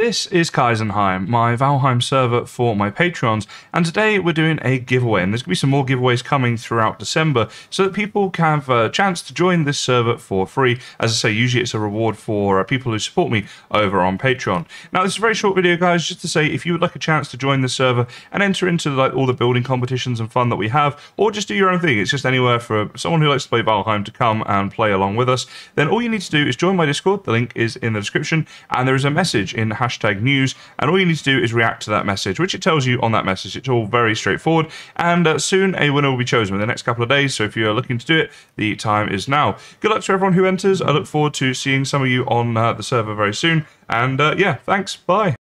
This is KysenHeim, my Valheim server for my Patreons, and today we're doing a giveaway, and there's going to be some more giveaways coming throughout December so that people can have a chance to join this server for free. As I say, usually it's a reward for uh, people who support me over on Patreon. Now, this is a very short video, guys, just to say if you would like a chance to join the server and enter into like all the building competitions and fun that we have, or just do your own thing, it's just anywhere for someone who likes to play Valheim to come and play along with us, then all you need to do is join my Discord. The link is in the description, and there is a message in hashtag news, and all you need to do is react to that message, which it tells you on that message. It's all very straightforward, and uh, soon a winner will be chosen in the next couple of days. So if you're looking to do it, the time is now. Good luck to everyone who enters. I look forward to seeing some of you on uh, the server very soon, and uh, yeah, thanks. Bye.